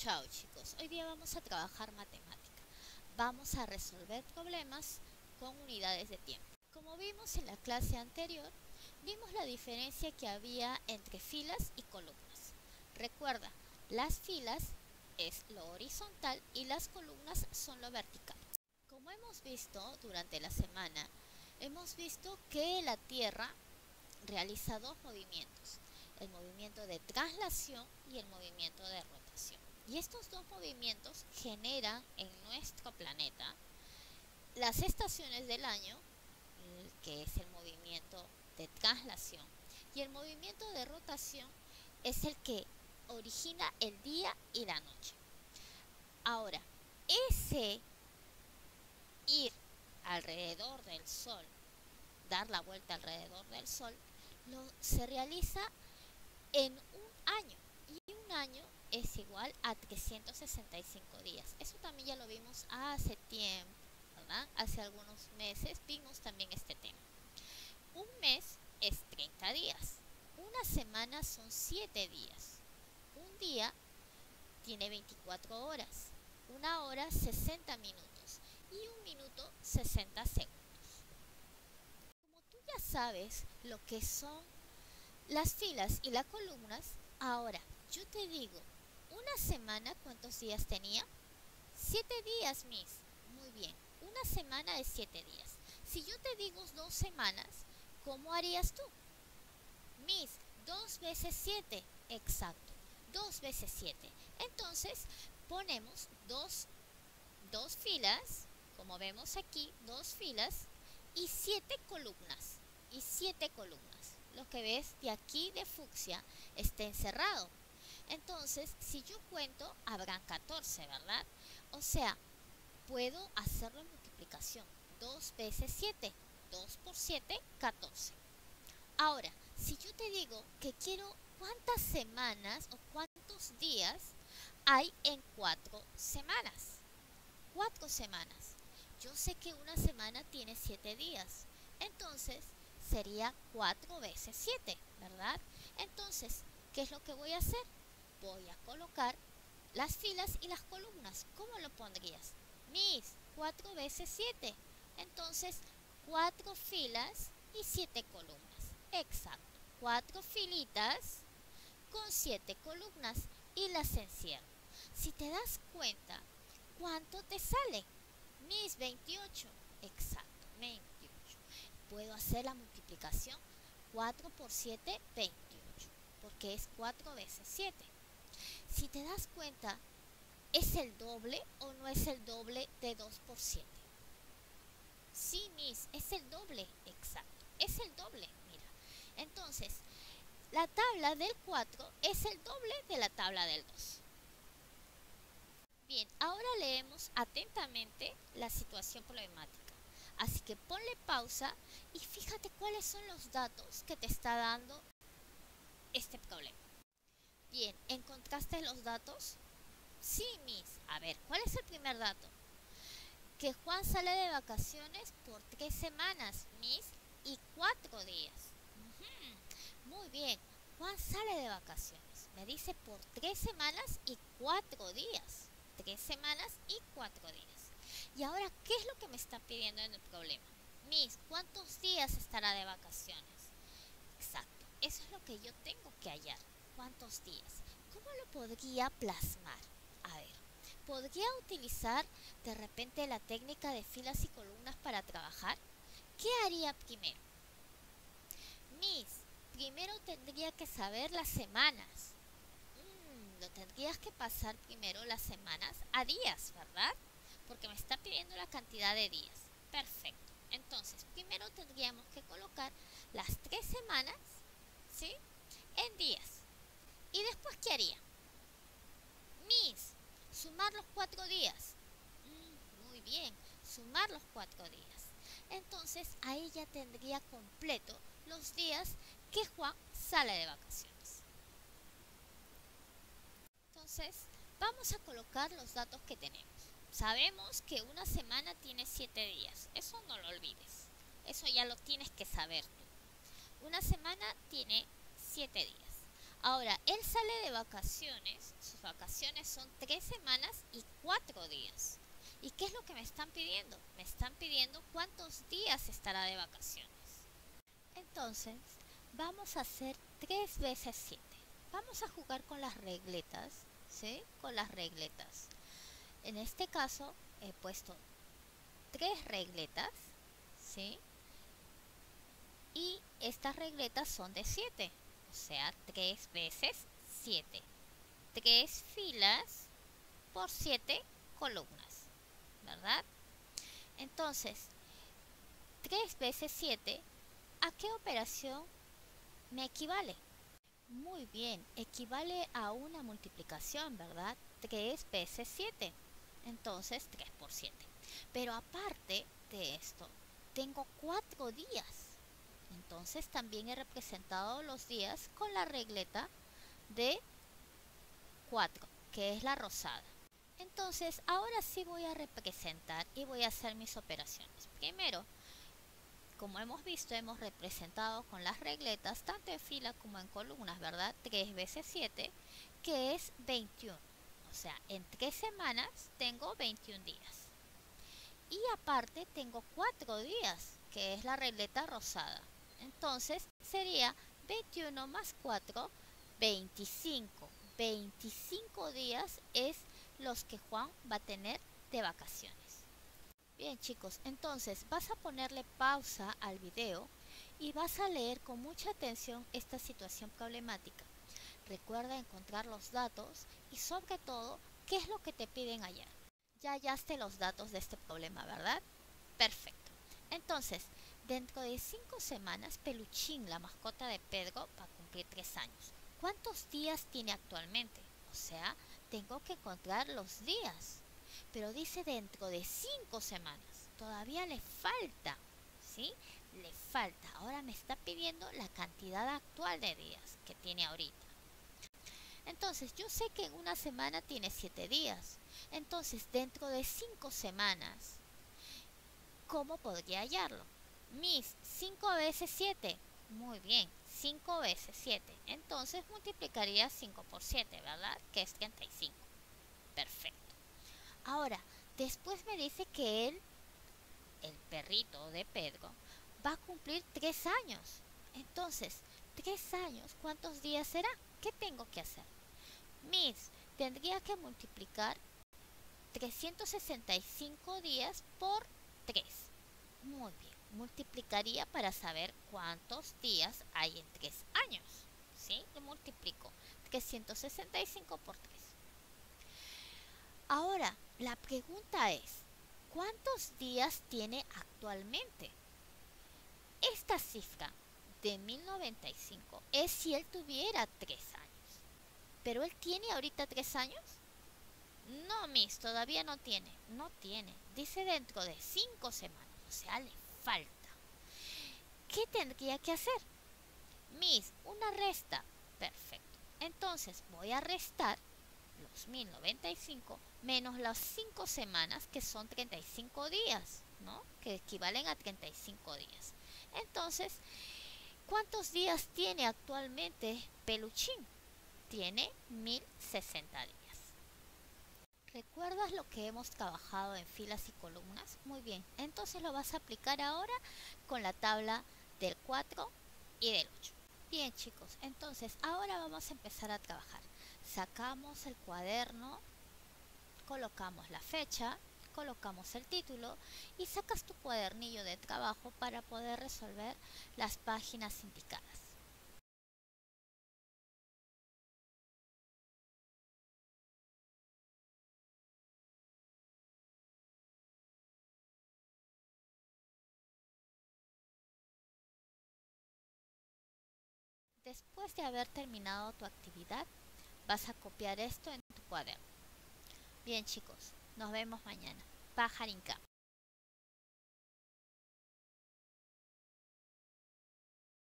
Chao chicos, hoy día vamos a trabajar matemática. Vamos a resolver problemas con unidades de tiempo. Como vimos en la clase anterior, vimos la diferencia que había entre filas y columnas. Recuerda, las filas es lo horizontal y las columnas son lo vertical. Como hemos visto durante la semana, hemos visto que la Tierra realiza dos movimientos, el movimiento de traslación y el movimiento de rotación. Y estos dos movimientos generan en nuestro planeta las estaciones del año, que es el movimiento de traslación, y el movimiento de rotación es el que origina el día y la noche. Ahora, ese ir alrededor del Sol, dar la vuelta alrededor del Sol, se realiza en un año. Y un año es igual a 365 días. Eso también ya lo vimos hace tiempo, ¿verdad? Hace algunos meses vimos también este tema. Un mes es 30 días. Una semana son 7 días. Un día tiene 24 horas. Una hora 60 minutos. Y un minuto 60 segundos. Como tú ya sabes lo que son las filas y las columnas, ahora yo te digo ¿Una semana cuántos días tenía? Siete días, Miss. Muy bien. Una semana de siete días. Si yo te digo dos semanas, ¿cómo harías tú? Miss, dos veces siete. Exacto. Dos veces siete. Entonces, ponemos dos, dos filas, como vemos aquí, dos filas y siete columnas. Y siete columnas. Lo que ves de aquí de fucsia está encerrado. Entonces, si yo cuento, habrán 14, ¿verdad? O sea, puedo hacerlo en multiplicación. 2 veces 7. 2 por 7, 14. Ahora, si yo te digo que quiero cuántas semanas o cuántos días hay en 4 semanas. 4 semanas. Yo sé que una semana tiene 7 días. Entonces, sería 4 veces 7, ¿verdad? Entonces, ¿qué es lo que voy a hacer? Voy a colocar las filas y las columnas. ¿Cómo lo pondrías? Mis 4 veces 7. Entonces, 4 filas y 7 columnas. Exacto. 4 filitas con 7 columnas y las encierro. Si te das cuenta, ¿cuánto te sale? Mis 28. Exacto, 28. Puedo hacer la multiplicación 4 por 7, 28. Porque es 4 veces 7 si te das cuenta, ¿es el doble o no es el doble de 2 por 7? Sí, Miss, es el doble, exacto, es el doble, mira. Entonces, la tabla del 4 es el doble de la tabla del 2. Bien, ahora leemos atentamente la situación problemática. Así que ponle pausa y fíjate cuáles son los datos que te está dando este problema. Bien, ¿encontraste los datos? Sí, Miss. A ver, ¿cuál es el primer dato? Que Juan sale de vacaciones por tres semanas, Miss, y cuatro días. Muy bien, Juan sale de vacaciones. Me dice por tres semanas y cuatro días. Tres semanas y cuatro días. Y ahora, ¿qué es lo que me está pidiendo en el problema? Miss, ¿cuántos días estará de vacaciones? Exacto, eso es lo que yo tengo que hallar cuántos días. ¿Cómo lo podría plasmar? A ver, ¿podría utilizar de repente la técnica de filas y columnas para trabajar? ¿Qué haría primero? Miss, primero tendría que saber las semanas. Mm, lo tendrías que pasar primero las semanas a días, ¿verdad? Porque me está pidiendo la cantidad de días. Perfecto. Entonces, primero tendríamos que colocar las tres semanas, ¿sí? En días. ¿Y después qué haría? Miss, sumar los cuatro días. Mm, muy bien, sumar los cuatro días. Entonces ahí ya tendría completo los días que Juan sale de vacaciones. Entonces, vamos a colocar los datos que tenemos. Sabemos que una semana tiene siete días. Eso no lo olvides. Eso ya lo tienes que saber tú. Una semana tiene siete días. Ahora, él sale de vacaciones, sus vacaciones son tres semanas y cuatro días. ¿Y qué es lo que me están pidiendo? Me están pidiendo cuántos días estará de vacaciones. Entonces, vamos a hacer 3 veces 7. Vamos a jugar con las regletas, ¿sí? Con las regletas. En este caso, he puesto tres regletas, ¿sí? Y estas regletas son de 7, o sea, 3 veces 7. 3 filas por 7 columnas, ¿verdad? Entonces, 3 veces 7, ¿a qué operación me equivale? Muy bien, equivale a una multiplicación, ¿verdad? 3 veces 7. Entonces 3 por 7. Pero aparte de esto, tengo 4 días. Entonces también he representado los días con la regleta de 4, que es la rosada. Entonces ahora sí voy a representar y voy a hacer mis operaciones. Primero, como hemos visto, hemos representado con las regletas, tanto en fila como en columnas, ¿verdad? 3 veces 7, que es 21. O sea, en 3 semanas tengo 21 días. Y aparte tengo 4 días, que es la regleta rosada. Entonces sería 21 más 4, 25. 25 días es los que Juan va a tener de vacaciones. Bien chicos, entonces vas a ponerle pausa al video y vas a leer con mucha atención esta situación problemática. Recuerda encontrar los datos y sobre todo, ¿qué es lo que te piden allá? Ya hallaste los datos de este problema, ¿verdad? Perfecto. Entonces, Dentro de cinco semanas, Peluchín, la mascota de Pedro, va a cumplir tres años. ¿Cuántos días tiene actualmente? O sea, tengo que encontrar los días. Pero dice dentro de cinco semanas. Todavía le falta. ¿Sí? Le falta. Ahora me está pidiendo la cantidad actual de días que tiene ahorita. Entonces, yo sé que en una semana tiene siete días. Entonces, dentro de cinco semanas, ¿cómo podría hallarlo? Mis 5 veces 7. Muy bien, 5 veces 7. Entonces multiplicaría 5 por 7, ¿verdad? Que es 35. Perfecto. Ahora, después me dice que él, el perrito de Pedro, va a cumplir 3 años. Entonces, 3 años, ¿cuántos días será? ¿Qué tengo que hacer? Mis, tendría que multiplicar 365 días por 3. Muy bien multiplicaría para saber cuántos días hay en 3 años. ¿Sí? Lo multiplico. 365 por 3. Ahora, la pregunta es, ¿cuántos días tiene actualmente? Esta cifra de 1095 es si él tuviera 3 años. ¿Pero él tiene ahorita 3 años? No, Miss, todavía no tiene. No tiene. Dice dentro de 5 semanas. O sea, le ¿Qué tendría que hacer? Mis, una resta. Perfecto. Entonces voy a restar los 1095 menos las 5 semanas que son 35 días, ¿no? Que equivalen a 35 días. Entonces, ¿cuántos días tiene actualmente Peluchín? Tiene 1060 días. ¿Recuerdas lo que hemos trabajado en filas y columnas? Muy bien, entonces lo vas a aplicar ahora con la tabla del 4 y del 8. Bien chicos, entonces ahora vamos a empezar a trabajar. Sacamos el cuaderno, colocamos la fecha, colocamos el título y sacas tu cuadernillo de trabajo para poder resolver las páginas indicadas. Después de haber terminado tu actividad, vas a copiar esto en tu cuaderno. Bien chicos, nos vemos mañana. Pajarinca.